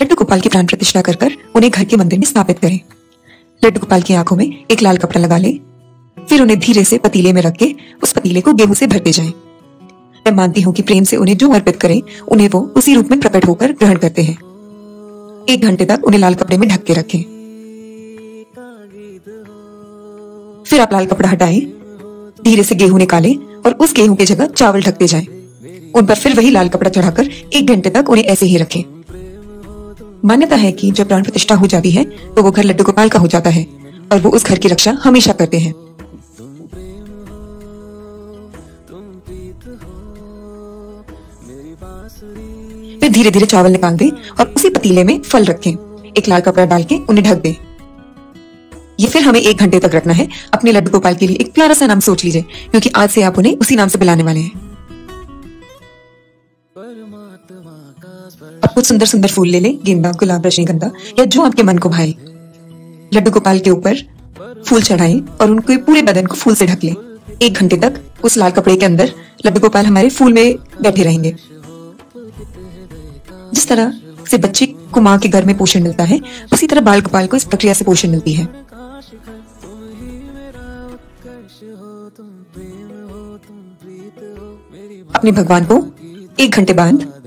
लड्डू गोपाल की प्राण प्रतिष्ठा कर कर उन्हें घर के मंदिर में स्थापित करें लड्डू गोपाल की आँखों में एक लाल कपड़ा लगा ले, फिर उन्हें धीरे से पतीले में रख के उस पतीले को गेहूँ से भरते जाएँ। मैं मानती हूँ कि प्रेम से उन्हें जो अर्पित करें, उन्हें वो उसी रूप में प्रकट होकर ग्रहण करते हैं एक घंटे तक उन्हें लाल कपड़े में ढक के रखें फिर आप लाल कपड़ा हटाएँ, धीरे से गेहूँ निकालें और उस गेहूँ की जगह चावल ढकते जाएँ। उन पर फिर वही लाल कपड़ा चढ़ाकर एक घंटे तक उन्हें ऐसे ही रखें मान्यता है कि जब प्राण प्रतिष्ठा हो जाती है तो वो घर लड्डू गोपाल का हो जाता है, और वो उस घर की रक्षा हमेशा करते हैं। फिर धीरे धीरे चावल निकाल दें और उसी पतीले में फल रखें। एक लाल कपड़ा डाल के उन्हें ढक दें। ये फिर हमें एक घंटे तक रखना है। अपने लड्डू गोपाल के लिए एक प्यारा सा नाम सोच लीजिए, क्योंकि आज से आप उन्हें उसी नाम से बुलाने वाले हैं। कुछ सुंदर सुंदर फूल ले लें, गेंदा, गुलाब, रजनीगंधा, या जो आपके मन को भाए। लड्डू गोपाल के ऊपर फूल चढ़ाएँ और उनके पूरे बदन को फूल से ढक लें। एक घंटे तक उस लाल कपड़े के अंदर लड्डू गोपाल हमारे फूल में बैठे रहेंगे। जिस तरह से बच्चे को माँ के घर में पोषण मिलता है, उसी तरह बाल गोपाल को इस प्रक्रिया से पोषण मिलती है। अपने भगवान को एक घंटे बाद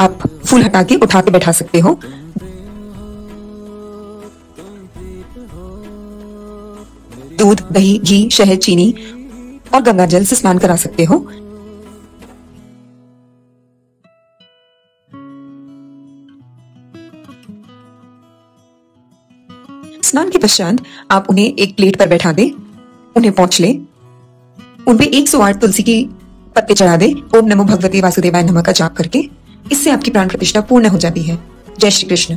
आप फूल हटा के उठा के बैठा सकते हो। दूध, दही, घी, शहद, चीनी और गंगा जल से स्नान करा सकते हो। स्नान के पश्चात आप उन्हें एक प्लेट पर बैठा दे, उन्हें पहुँच ले उनपे 108 तुलसी की पत्ते चढ़ा दे, ओम नमो भगवते वासुदेवाय नमः का जाप करके। इससे आपकी प्राण प्रतिष्ठा पूर्ण हो जाती है। जय श्री कृष्ण।